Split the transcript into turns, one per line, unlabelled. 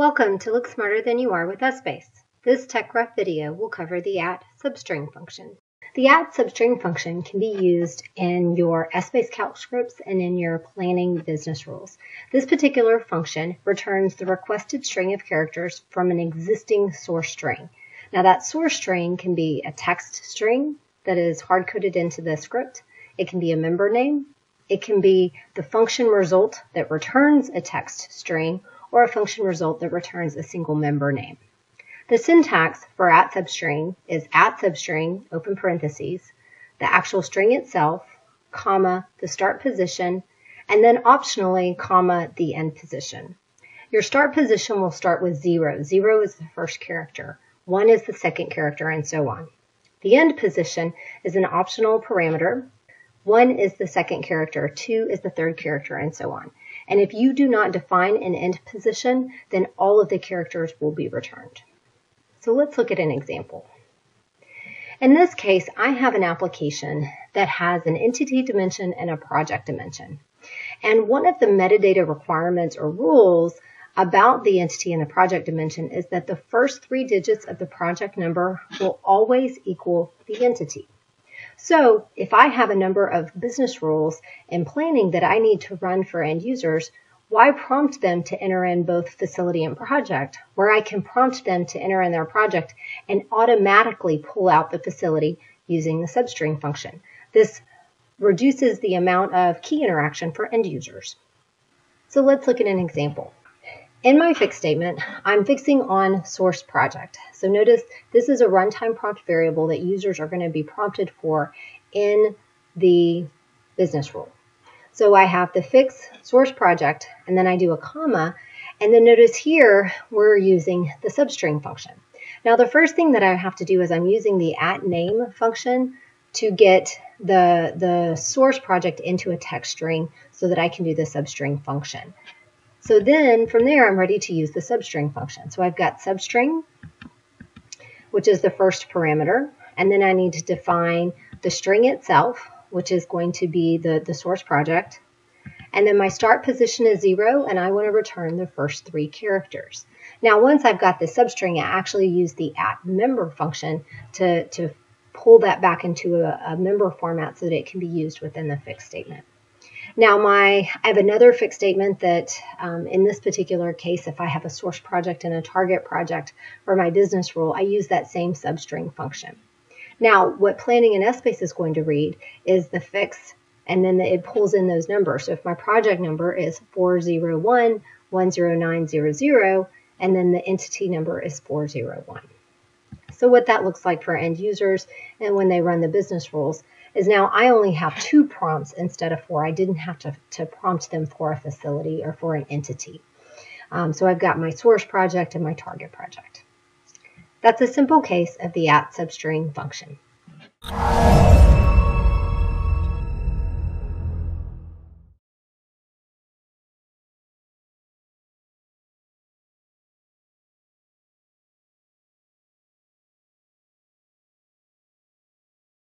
Welcome to Look Smarter Than You Are with Essbase. This TechRef video will cover the at substring function. The at substring function can be used in your Essbase calc scripts and in your planning business rules. This particular function returns the requested string of characters from an existing source string. Now that source string can be a text string that is hard-coded into the script. It can be a member name. It can be the function result that returns a text string or a function result that returns a single member name. The syntax for at substring is at substring, open parentheses, the actual string itself, comma, the start position, and then optionally, comma, the end position. Your start position will start with zero. Zero is the first character. One is the second character, and so on. The end position is an optional parameter. One is the second character, two is the third character, and so on. And if you do not define an end position, then all of the characters will be returned. So let's look at an example. In this case, I have an application that has an entity dimension and a project dimension. And one of the metadata requirements or rules about the entity and the project dimension is that the first three digits of the project number will always equal the entity. So if I have a number of business rules and planning that I need to run for end users, why prompt them to enter in both facility and project, where I can prompt them to enter in their project and automatically pull out the facility using the substring function. This reduces the amount of key interaction for end users. So let's look at an example. In my fix statement, I'm fixing on source project. So notice this is a runtime prompt variable that users are going to be prompted for in the business rule. So I have the fix source project, and then I do a comma, and then notice here we're using the substring function. Now the first thing that I have to do is I'm using the at name function to get the, the source project into a text string so that I can do the substring function. So then from there, I'm ready to use the substring function. So I've got substring, which is the first parameter. And then I need to define the string itself, which is going to be the, the source project. And then my start position is zero, and I want to return the first three characters. Now, once I've got the substring, I actually use the at member function to, to pull that back into a, a member format so that it can be used within the fix statement. Now my, I have another fixed statement that um, in this particular case, if I have a source project and a target project for my business rule, I use that same substring function. Now what planning in Essbase is going to read is the fix and then it pulls in those numbers. So if my project number is 401 10900 and then the entity number is 401. So what that looks like for end users and when they run the business rules is now I only have two prompts instead of four. I didn't have to, to prompt them for a facility or for an entity. Um, so I've got my source project and my target project. That's a simple case of the at substring function.